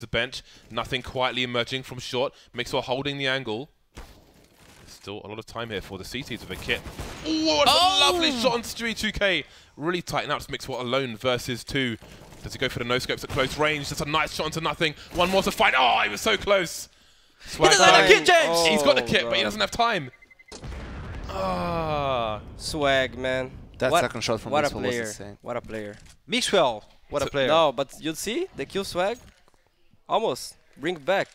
the bench. n0thing quietly emerging from short. Makes Mixwell holding the angle. Still a lot of time here for the CTs with a kit. Ooh, what a Oh! lovely shot on Stewie 2K. Really tight now. It's Mixwell alone versus two. Does he go for the no scopes at close range? That's a nice shot into nothing. One more to fight. Oh, he was so close. Swag doesn't have a kit, James! He's got the Oh, kit, but he doesn't have time. Ah. Swag, man. That what, second shot from what a Mixwell was player. insane. What a player. Mixwell, what a player. No, but you see the kill swag, almost bring back.